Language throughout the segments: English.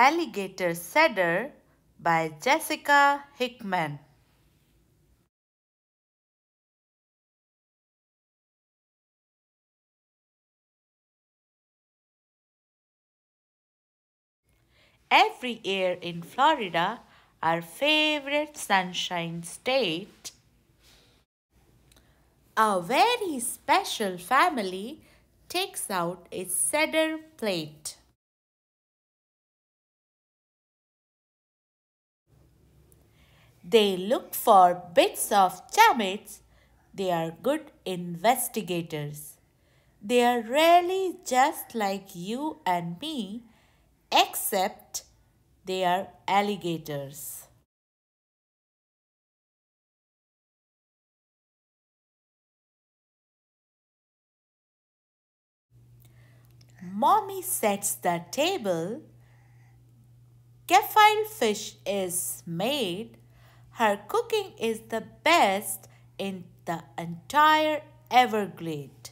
Alligator Seder by Jessica Hickman. Every year in Florida, our favorite sunshine state, a very special family takes out a Seder plate. They look for bits of termites. They are good investigators. They are really just like you and me, except they are alligators. Mommy sets the table. Gefilte fish is made. Her cooking is the best in the entire Everglade.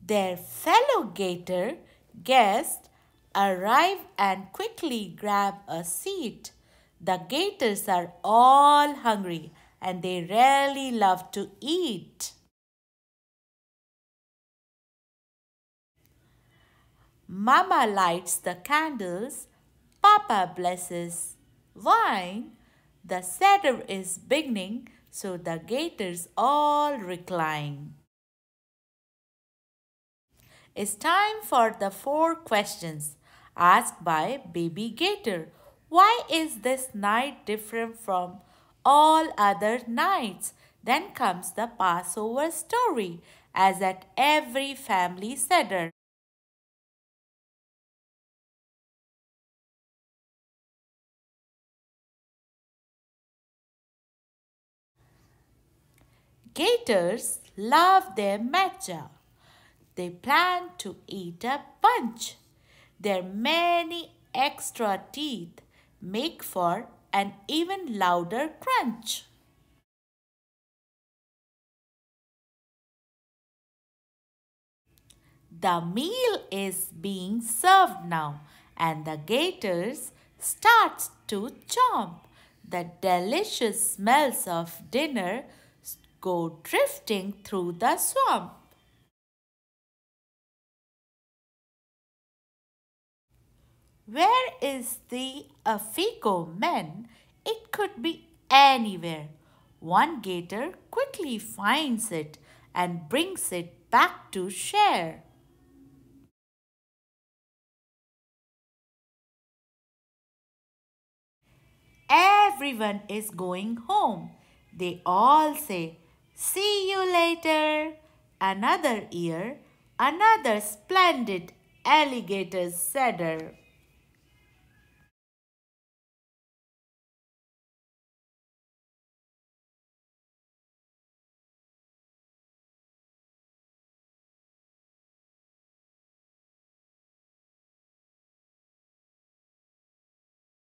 Their fellow gator guests arrive and quickly grab a seat. The gators are all hungry and they really love to eat. Mama lights the candles. Papa blesses wine. The Seder is beginning, so the gators all recline. It's time for the four questions asked by Baby Gator. Why is this night different from all other nights? Then comes the Passover story, as at every family Seder. Gators love their matzah. They plan to eat a bunch. Their many extra teeth make for an even louder crunch. The meal is being served now and the gators start to chomp. The delicious smells of dinner go drifting through the swamp. Where is the afikoman? It could be anywhere. One gator quickly finds it and brings it back to share. Everyone is going home. They all say, See you later. Another year, another splendid alligator Seder.